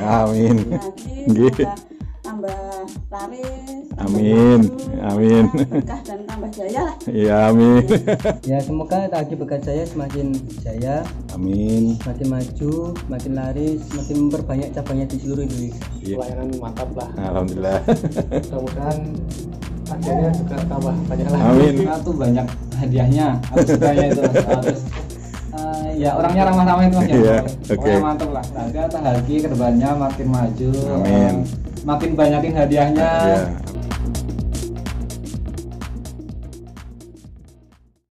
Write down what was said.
Amin. lagi Nggih. semoga tambah laris tambah Amin. Amin. tambah berkah dan tambah jaya lah Iya, amin. Ya semoga Tagi Bekas Jaya semakin jaya, Amin. semakin maju, semakin laris, semakin memperbanyak cabangnya di seluruh Indonesia. Iya. pelayanan mantap lah Alhamdulillah. mudah-mudahan akhirnya juga tambah banyak lagi Amin. Tuh banyak hadiahnya harus itu harus ya orangnya ramah-ramah itu mas ya Iya, pokoknya oke. mantap lah semoga Tahagi ke depannya makin maju Amin. eh, makin banyakin hadiahnya Iya.